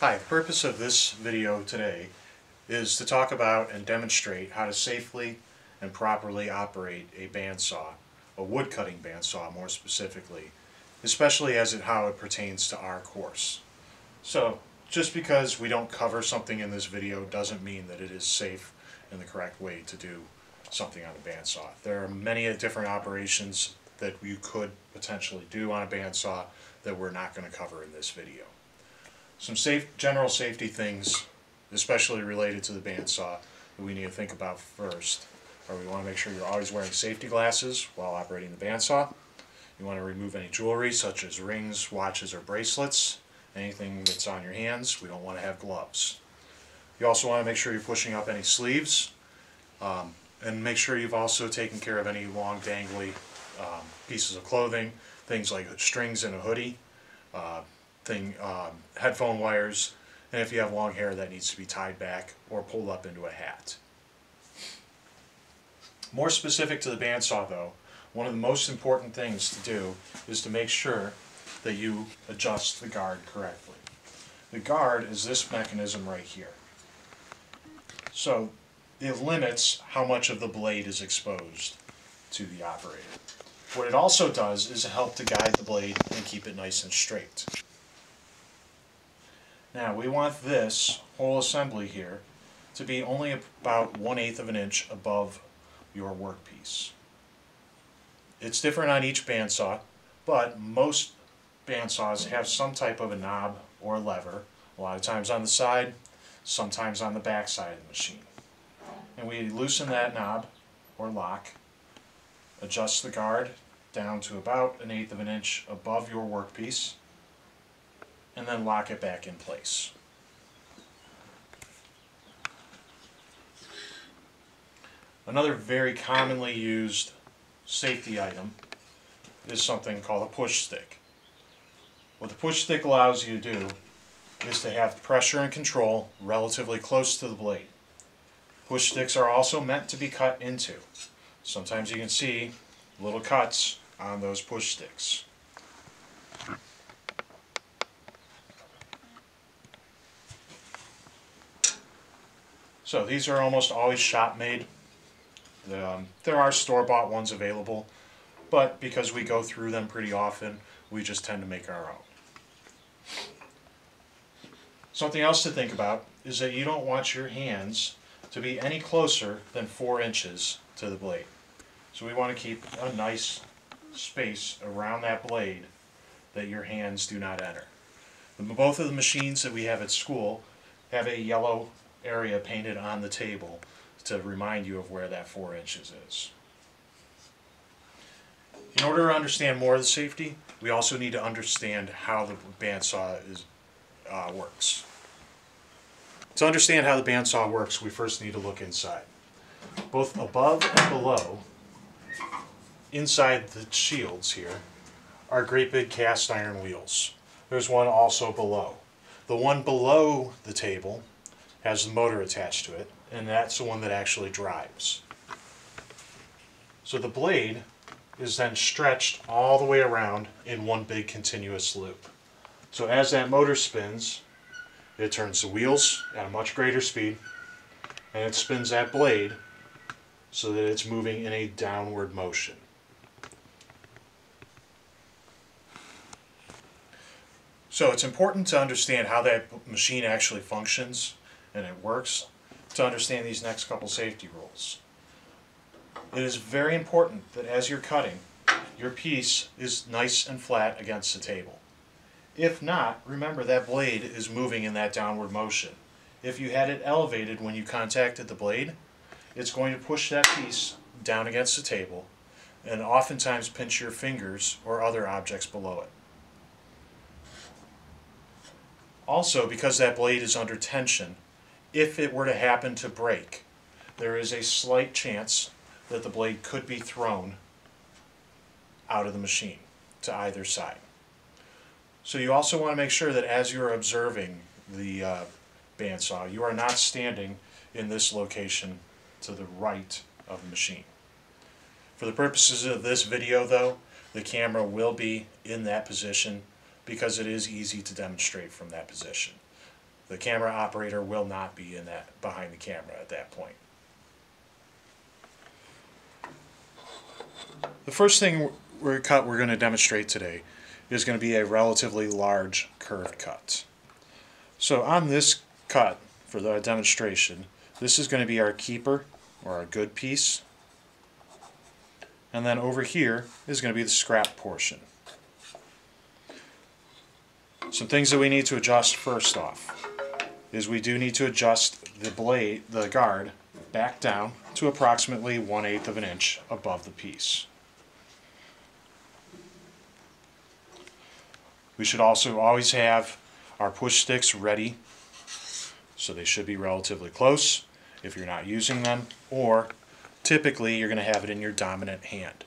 Hi, the purpose of this video today is to talk about and demonstrate how to safely and properly operate a bandsaw, a wood cutting bandsaw more specifically, especially as it how it pertains to our course. So, just because we don't cover something in this video doesn't mean that it is safe and the correct way to do something on a bandsaw. There are many different operations that you could potentially do on a bandsaw that we're not going to cover in this video. Some safe, general safety things, especially related to the bandsaw, that we need to think about first are we want to make sure you're always wearing safety glasses while operating the bandsaw. You want to remove any jewelry such as rings, watches, or bracelets. Anything that's on your hands, we don't want to have gloves. You also want to make sure you're pushing up any sleeves um, and make sure you've also taken care of any long dangly um, pieces of clothing, things like strings in a hoodie, uh, thing, um, headphone wires, and if you have long hair that needs to be tied back or pulled up into a hat. More specific to the bandsaw though, one of the most important things to do is to make sure that you adjust the guard correctly. The guard is this mechanism right here. So it limits how much of the blade is exposed to the operator. What it also does is help to guide the blade and keep it nice and straight. Now we want this whole assembly here to be only about one eighth of an inch above your workpiece. It's different on each bandsaw, but most bandsaws have some type of a knob or lever, a lot of times on the side, sometimes on the back side of the machine. And we loosen that knob or lock, adjust the guard down to about an eighth of an inch above your workpiece, and then lock it back in place. Another very commonly used safety item is something called a push stick. What the push stick allows you to do is to have pressure and control relatively close to the blade. Push sticks are also meant to be cut into. Sometimes you can see little cuts on those push sticks. So these are almost always shop made. Um, there are store-bought ones available, but because we go through them pretty often, we just tend to make our own. Something else to think about is that you don't want your hands to be any closer than four inches to the blade. So we want to keep a nice space around that blade that your hands do not enter. Both of the machines that we have at school have a yellow area painted on the table to remind you of where that four inches is. In order to understand more of the safety, we also need to understand how the bandsaw is, uh, works. To understand how the bandsaw works, we first need to look inside. Both above and below, inside the shields here, are great big cast iron wheels. There's one also below. The one below the table has the motor attached to it, and that's the one that actually drives. So the blade is then stretched all the way around in one big continuous loop. So as that motor spins, it turns the wheels at a much greater speed, and it spins that blade so that it's moving in a downward motion. So it's important to understand how that machine actually functions and it works to understand these next couple safety rules. It is very important that as you're cutting, your piece is nice and flat against the table. If not, remember that blade is moving in that downward motion. If you had it elevated when you contacted the blade, it's going to push that piece down against the table and oftentimes pinch your fingers or other objects below it. Also, because that blade is under tension, if it were to happen to break, there is a slight chance that the blade could be thrown out of the machine to either side. So you also want to make sure that as you're observing the uh, bandsaw, you are not standing in this location to the right of the machine. For the purposes of this video though, the camera will be in that position because it is easy to demonstrate from that position. The camera operator will not be in that, behind the camera at that point. The first thing we're cut we're going to demonstrate today is going to be a relatively large curved cut. So on this cut for the demonstration, this is going to be our keeper or our good piece. And then over here is going to be the scrap portion. Some things that we need to adjust first off is we do need to adjust the blade, the guard, back down to approximately one eighth of an inch above the piece. We should also always have our push sticks ready, so they should be relatively close if you're not using them, or typically you're going to have it in your dominant hand.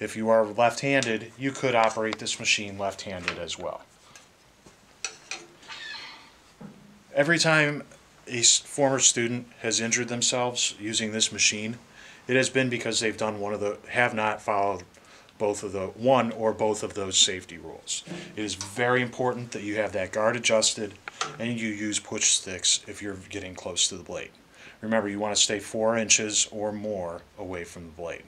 If you are left-handed, you could operate this machine left-handed as well. Every time a former student has injured themselves using this machine, it has been because they've done one of the, have not followed both of the, one or both of those safety rules. It is very important that you have that guard adjusted and you use push sticks if you're getting close to the blade. Remember, you want to stay four inches or more away from the blade.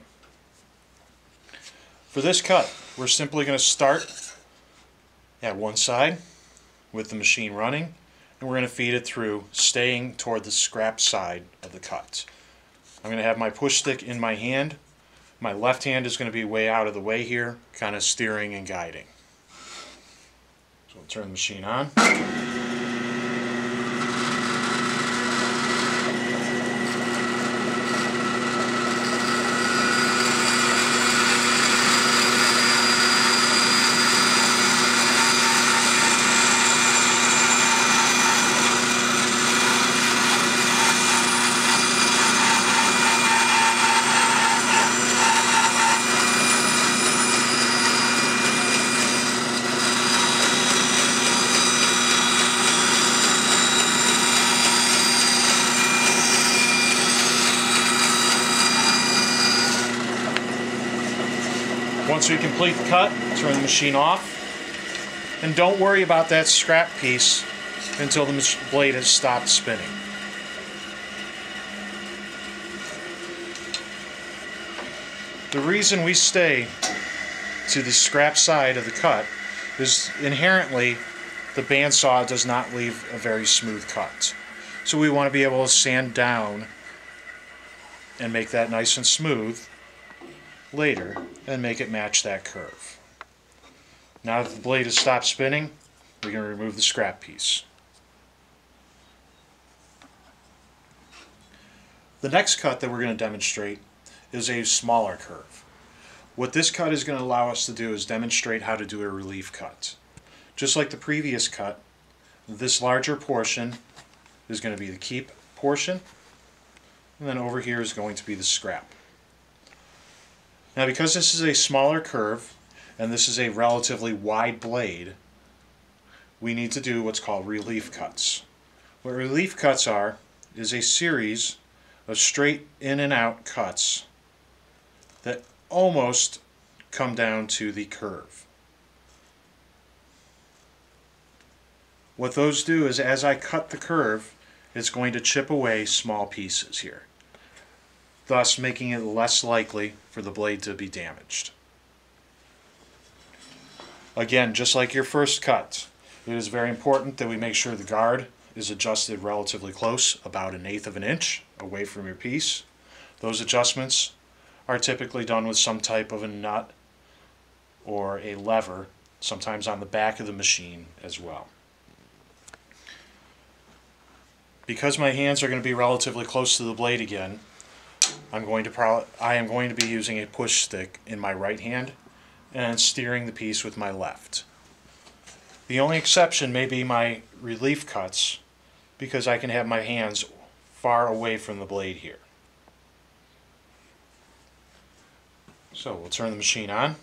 For this cut, we're simply going to start at one side with the machine running and we're going to feed it through staying toward the scrap side of the cut. I'm going to have my push stick in my hand my left hand is going to be way out of the way here, kind of steering and guiding. So we'll turn the machine on. Once we complete the cut, turn the machine off. And don't worry about that scrap piece until the blade has stopped spinning. The reason we stay to the scrap side of the cut is inherently the bandsaw does not leave a very smooth cut. So we want to be able to sand down and make that nice and smooth later and make it match that curve. Now that the blade has stopped spinning, we can remove the scrap piece. The next cut that we're going to demonstrate is a smaller curve. What this cut is going to allow us to do is demonstrate how to do a relief cut. Just like the previous cut, this larger portion is going to be the keep portion, and then over here is going to be the scrap. Now because this is a smaller curve and this is a relatively wide blade, we need to do what's called relief cuts. What relief cuts are is a series of straight in and out cuts that almost come down to the curve. What those do is as I cut the curve, it's going to chip away small pieces here thus making it less likely for the blade to be damaged. Again, just like your first cut, it is very important that we make sure the guard is adjusted relatively close, about an eighth of an inch away from your piece. Those adjustments are typically done with some type of a nut or a lever, sometimes on the back of the machine as well. Because my hands are going to be relatively close to the blade again, I'm going to pro I am going to be using a push stick in my right hand and steering the piece with my left. The only exception may be my relief cuts because I can have my hands far away from the blade here. So we'll turn the machine on.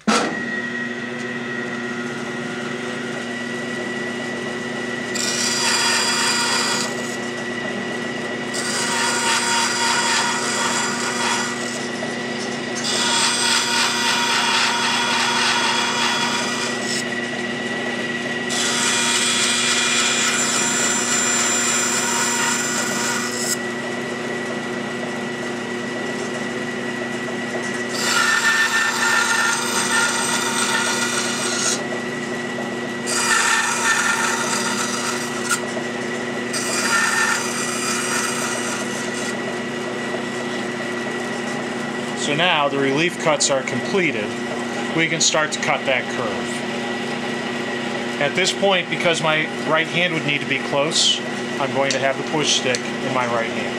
So now the relief cuts are completed, we can start to cut that curve. At this point, because my right hand would need to be close, I'm going to have the push stick in my right hand.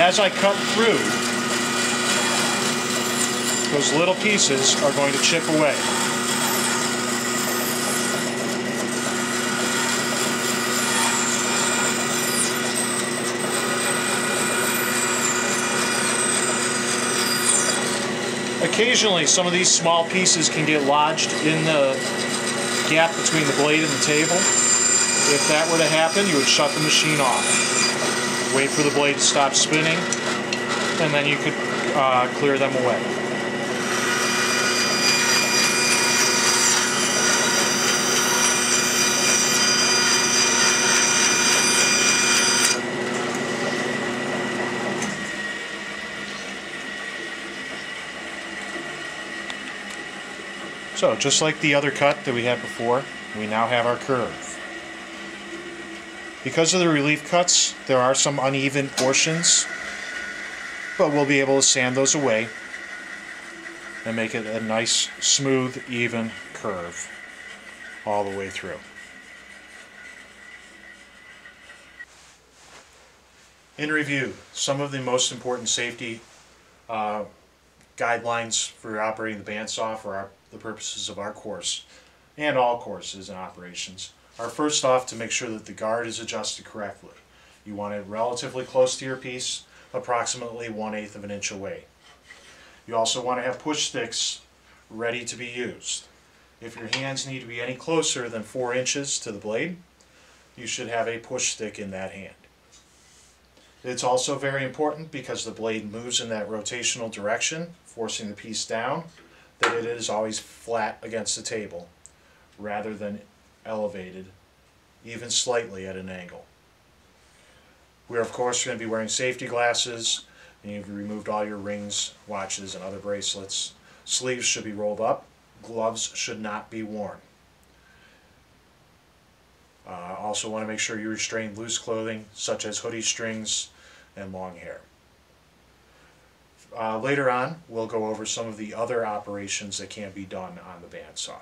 As I cut through, those little pieces are going to chip away. Occasionally, some of these small pieces can get lodged in the gap between the blade and the table. If that were to happen, you would shut the machine off. Wait for the blade to stop spinning, and then you could uh, clear them away. So, just like the other cut that we had before, we now have our curve. Because of the relief cuts, there are some uneven portions, but we'll be able to sand those away and make it a nice, smooth, even curve all the way through. In review, some of the most important safety uh, guidelines for operating the bandsaw for our, the purposes of our course and all courses and operations are first off to make sure that the guard is adjusted correctly. You want it relatively close to your piece, approximately one eighth of an inch away. You also want to have push sticks ready to be used. If your hands need to be any closer than four inches to the blade, you should have a push stick in that hand. It's also very important because the blade moves in that rotational direction, forcing the piece down, that it is always flat against the table rather than elevated, even slightly at an angle. We're of course going to be wearing safety glasses, and you've removed all your rings, watches, and other bracelets. Sleeves should be rolled up. Gloves should not be worn. Uh, also want to make sure you restrain loose clothing, such as hoodie strings and long hair. Uh, later on, we'll go over some of the other operations that can be done on the bandsaw.